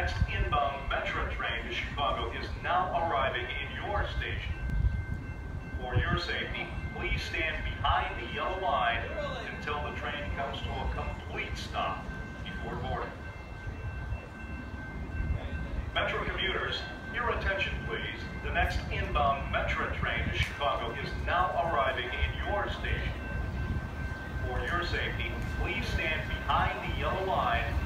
next inbound Metra train to Chicago is now arriving in your station. For your safety, please stand behind the yellow line until the train comes to a complete stop before boarding. Metra commuters, your attention please. The next inbound Metra train to Chicago is now arriving in your station. For your safety, please stand behind the yellow line